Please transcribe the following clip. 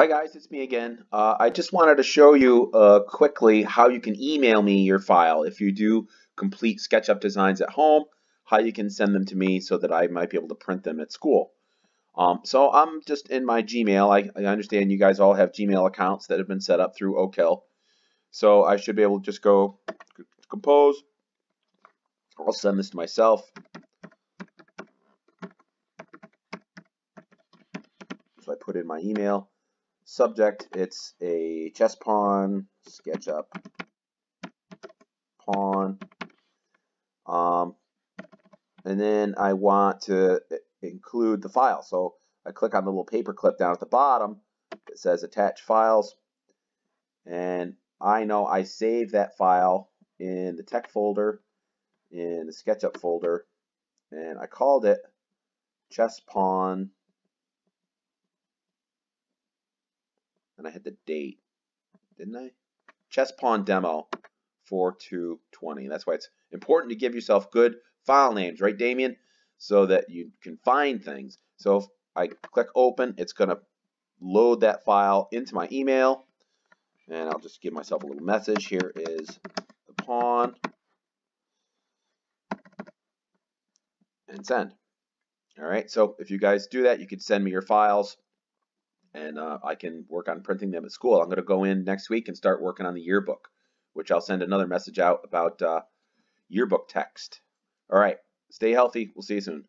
Hi guys, it's me again. Uh, I just wanted to show you uh, quickly how you can email me your file. If you do complete SketchUp designs at home, how you can send them to me so that I might be able to print them at school. Um, so I'm just in my Gmail. I, I, understand you guys all have Gmail accounts that have been set up through Okill. So I should be able to just go compose. I'll send this to myself. So I put in my email. Subject, it's a chess pawn, SketchUp pawn. Um, and then I want to include the file. So I click on the little paper clip down at the bottom that says attach files. And I know I saved that file in the tech folder, in the SketchUp folder, and I called it chess pawn. And I had the date, didn't I? Chess pawn demo 4220. That's why it's important to give yourself good file names, right, Damien? So that you can find things. So if I click open, it's going to load that file into my email. And I'll just give myself a little message. Here is the pawn. And send. All right, so if you guys do that, you could send me your files and uh, I can work on printing them at school. I'm going to go in next week and start working on the yearbook, which I'll send another message out about uh, yearbook text. All right. Stay healthy. We'll see you soon.